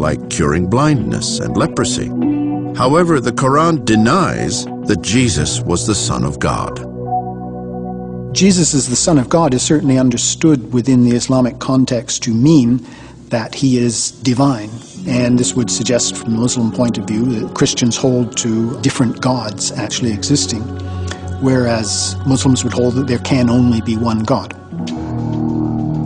like curing blindness and leprosy. However, the Quran denies that Jesus was the Son of God. Jesus as the Son of God is certainly understood within the Islamic context to mean that he is divine. And this would suggest, from the Muslim point of view, that Christians hold to different gods actually existing, whereas Muslims would hold that there can only be one God.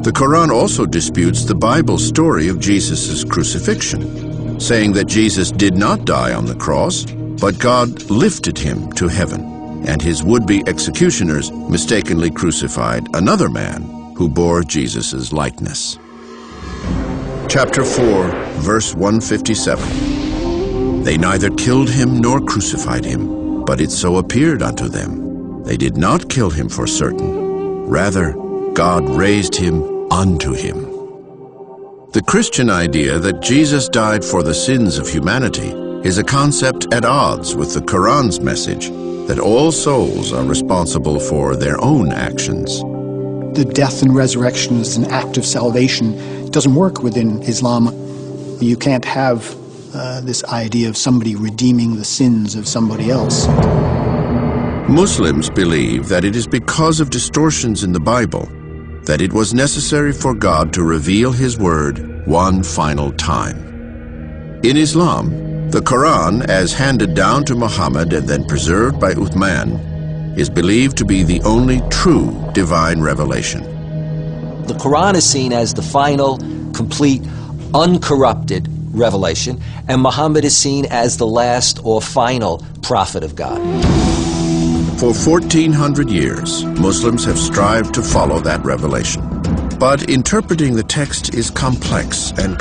The Quran also disputes the Bible story of Jesus' crucifixion, saying that Jesus did not die on the cross, but God lifted him to heaven, and his would-be executioners mistakenly crucified another man who bore Jesus' likeness. Chapter 4, verse 157. They neither killed him nor crucified him, but it so appeared unto them. They did not kill him for certain. Rather, God raised him unto him. The Christian idea that Jesus died for the sins of humanity is a concept at odds with the Quran's message that all souls are responsible for their own actions. The death and resurrection is an act of salvation. It doesn't work within Islam. You can't have uh, this idea of somebody redeeming the sins of somebody else. Muslims believe that it is because of distortions in the Bible that it was necessary for God to reveal His Word one final time. In Islam, the Quran, as handed down to Muhammad and then preserved by Uthman, is believed to be the only true divine revelation. The Quran is seen as the final, complete, uncorrupted revelation, and Muhammad is seen as the last or final prophet of God. For 1400 years, Muslims have strived to follow that revelation. But interpreting the text is complex and